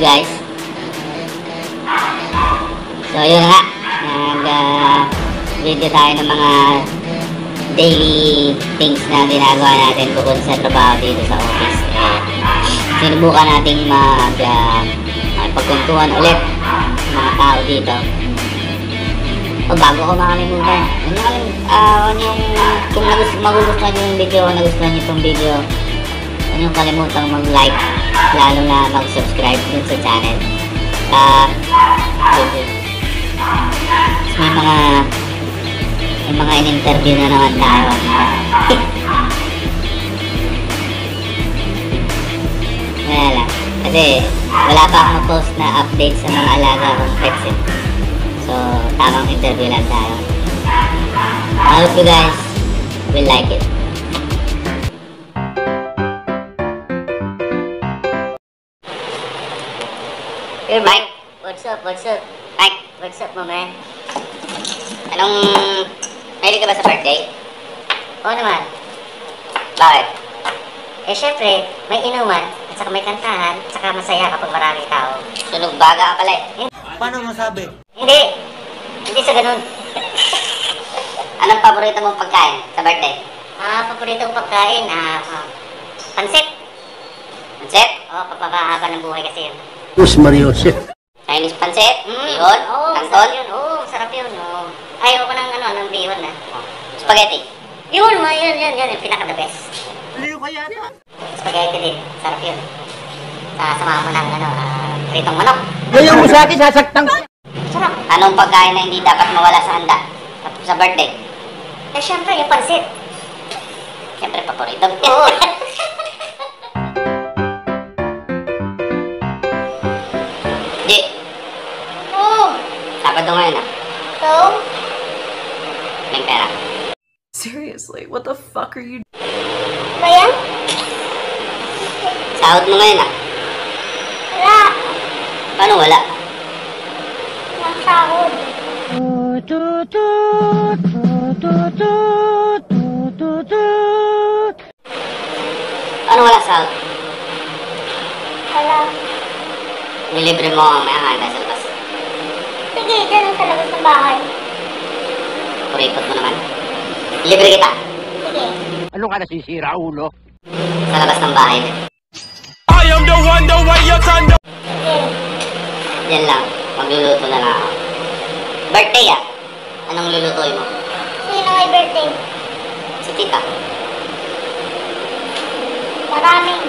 guys? So nga, nag ah, video tayo ng mga daily things na ginagawa natin bukod sa trabaho dito sa office. Eh, sinubukan nating mag uh, pagkuntuhan ulit mga tao dito. O bago ko makalimutan, ano yung, ah, ano yung, kung nagus, magugustuhan nyo yung video, kung nagustuhan nyo itong video, Huwag niyong kalimutang mag-like, lalo na mag-subscribe dun sa channel. Tapos may mga may mga in-interview na naman tayo. Wala lang. Kasi wala pa akong post na update sa mga alaga kong pets eh. So, tamang interview lang tayo. I hope you guys will like it. Hey Mike, what's up, what's up? What's up mo man? Anong, mahilig ka ba sa birthday? Oo naman. Bakit? Eh syempre, may inuman, at saka may kantahan, at saka masaya kapag maraming tao. Sunog baga ka pala eh. Paano masabi? Hindi! Hindi sa ganun. Anong paborito mong pagkain sa birthday? Ah, paborito kong pagkain, ah, ah, pansit. Pansit? Oo, oh, papapahaba ng buhay kasi yun. Diyos Mariosep. Chinese pansit? Mm. Bihon? Oo, sarap yun. Oo, sarap yun. Oo. Ayaw ko ng ano, ng bihon na. Spaghetti? Yun, ma, yun, yun, yun, yung pinaka-the best. Liyo ka yata. Spaghetti din, sarap yun. Sasama mo ng ano, ah, pritong manok. Ngayon mo sa akin, sasaktan ko. Sarap. Anong pagkain na hindi dapat mawala sa handa? Sa birthday? Eh, syempre, yung pansit. Syempre, paborito. Oo. Sabado ngayon ah. So, May pera. Seriously, what the fuck are you ba yan? Sahod mo ngayon ah. Wala. Paano wala? Walang sahod. Paano wala sahod? Wala. Nilibre mo ang sa labas. Sige, lang sa labas ng bahay. Kuripot mo naman. Libre kita. Sige. Ano ka nasisira, ulo? Sa labas ng bahay. I am the one, the way you turn the Sige. Yan lang. Magluluto na lang ako. Birthday ah. Anong lulutuin mo? Sino may birthday? Si tita. Maraming.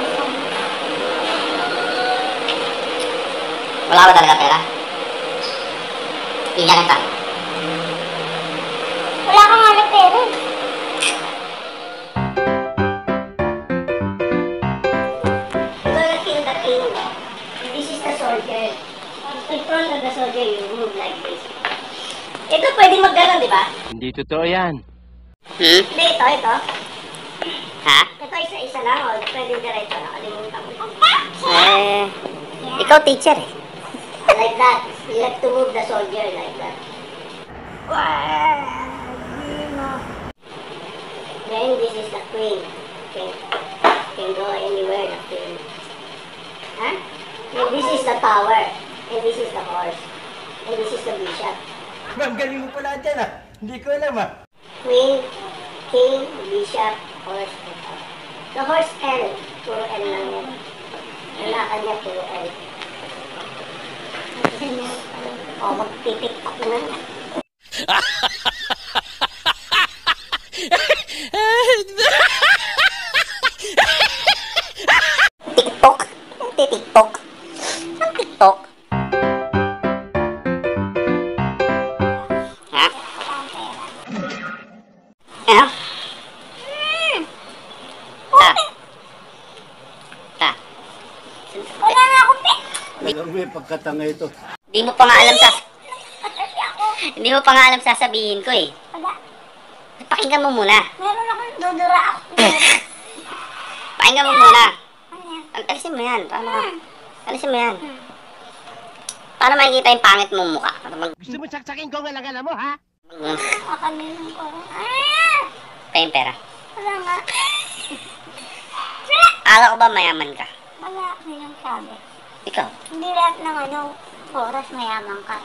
Wala ba talaga pera? Iyan kita. Wala kang the king. This is the soldier. In front of the soldier, you move like this. Ito pwede magganon, di ba? Hindi totoo yan. Hmm? Hindi, ito, ito. Ha? Ito isa-isa lang. O, pwede diretso. Nakalimutan ko. Eh, ikaw teacher eh. Like that. You have to move the soldier like that. Then this is the queen. Can, can go anywhere the queen. Huh? And this is the tower. And this is the horse. And this is the bishop. Ma'am, galing mo pala dyan ah. Hindi ko alam ah. Queen, king, bishop, horse, and tower. The horse L. Puro L lang yan. Ang lakad niya puro L. O, magtitiktok na. TikTok? TikTok? Ang TikTok? Ha? Ano? Ta. Ta. Wala na akong pera. Talagang may pagkatanga ito. Di mo pa nga alam sa... Hindi mo pa nga alam sasabihin ko eh. Wala. Pakinggan mo muna. Meron akong dudura ako. Pakinggan mo muna. Ano Alisin mo yan. Paano ka? Alisin mo yan. Paano makikita yung pangit mong mukha? Ano mag... Gusto mo saksakin ko nga lang alam mo, ha? Kakanin ko. Kaya yung pera. Wala nga. Akala ko ba mayaman ka? Wala. Sinong sabi? Ikaw. Hindi lahat ng ano, oras mayaman ka.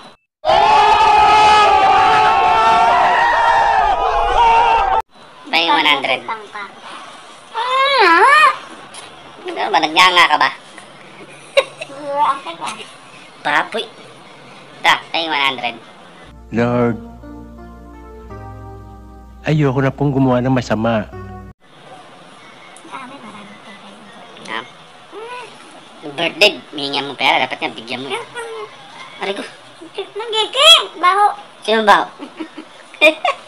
Ba yung 100? Utang ka. Ah! Ano ba? Nagnganga ka ba? Baboy. Ta, yung 100. Lord, ayoko na pong gumawa ng masama. Yung birthday, hihingan mo pera. Dapat nga bigyan mo. Aray ko. Nagiging! Baho! Sino ba?